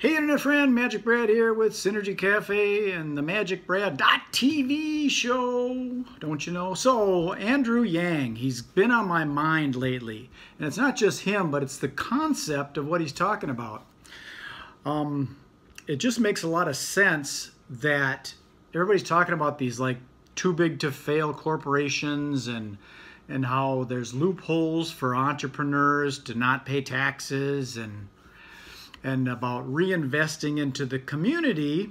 Hey internet friend, Magic Brad here with Synergy Cafe and the Magic TV show, don't you know? So, Andrew Yang, he's been on my mind lately. And it's not just him, but it's the concept of what he's talking about. Um, it just makes a lot of sense that everybody's talking about these like too big to fail corporations and and how there's loopholes for entrepreneurs to not pay taxes and and about reinvesting into the community,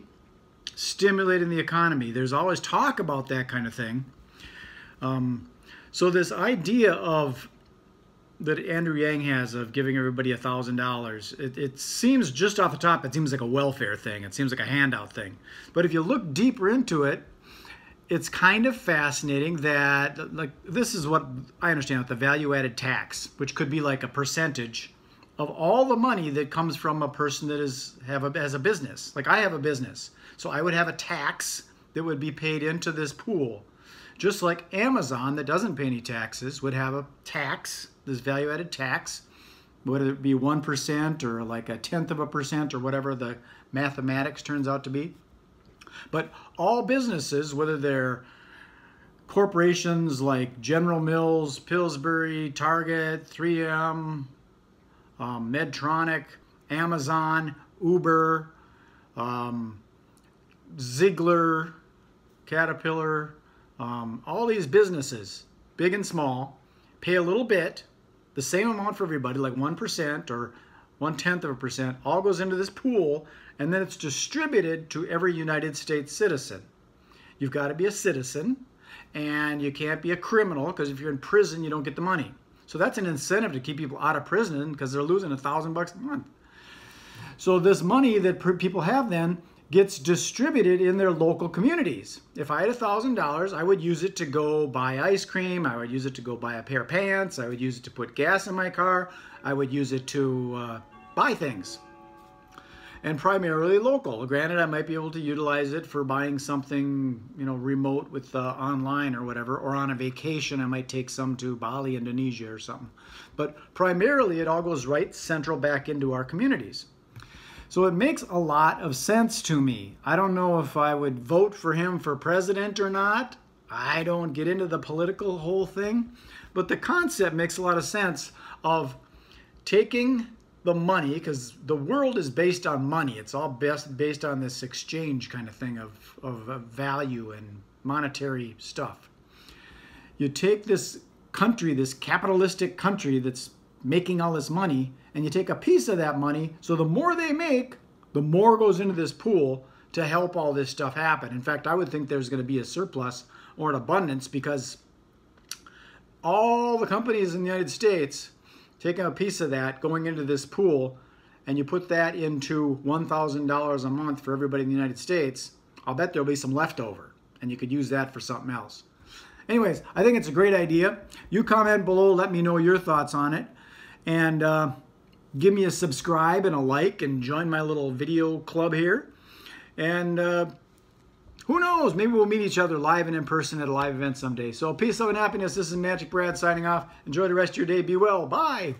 stimulating the economy. There's always talk about that kind of thing. Um, so this idea of that Andrew Yang has of giving everybody a thousand dollars, it seems just off the top, it seems like a welfare thing. It seems like a handout thing. But if you look deeper into it, it's kind of fascinating that like this is what I understand with the value added tax, which could be like a percentage of all the money that comes from a person that is have a, has a business. Like I have a business, so I would have a tax that would be paid into this pool. Just like Amazon that doesn't pay any taxes would have a tax, this value-added tax, whether it be 1% or like a tenth of a percent or whatever the mathematics turns out to be. But all businesses, whether they're corporations like General Mills, Pillsbury, Target, 3M, um, Medtronic, Amazon, Uber, um, Ziegler, Caterpillar, um, all these businesses, big and small, pay a little bit, the same amount for everybody, like 1% or one tenth of a percent, all goes into this pool, and then it's distributed to every United States citizen. You've got to be a citizen, and you can't be a criminal because if you're in prison, you don't get the money. So that's an incentive to keep people out of prison because they're losing a thousand bucks a month. So this money that people have then gets distributed in their local communities. If I had a thousand dollars, I would use it to go buy ice cream. I would use it to go buy a pair of pants. I would use it to put gas in my car. I would use it to uh, buy things and primarily local. Granted, I might be able to utilize it for buying something, you know, remote with uh, online or whatever, or on a vacation, I might take some to Bali, Indonesia or something. But primarily, it all goes right central back into our communities. So it makes a lot of sense to me. I don't know if I would vote for him for president or not. I don't get into the political whole thing, but the concept makes a lot of sense of taking the money because the world is based on money. It's all best based on this exchange kind of thing of, of, of value and monetary stuff. You take this country, this capitalistic country that's making all this money, and you take a piece of that money. So the more they make, the more goes into this pool to help all this stuff happen. In fact, I would think there's going to be a surplus or an abundance because all the companies in the United States taking a piece of that, going into this pool, and you put that into $1,000 a month for everybody in the United States, I'll bet there'll be some leftover, and you could use that for something else. Anyways, I think it's a great idea. You comment below, let me know your thoughts on it, and uh, give me a subscribe and a like, and join my little video club here. And uh, who knows? Maybe we'll meet each other live and in person at a live event someday. So peace, love, and happiness. This is Magic Brad signing off. Enjoy the rest of your day. Be well. Bye.